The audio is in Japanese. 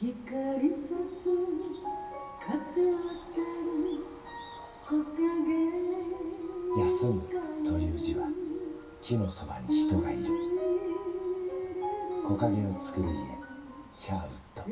光さす風当たる木陰休むという字は木のそばに人がいる木陰を作る家シャーウッド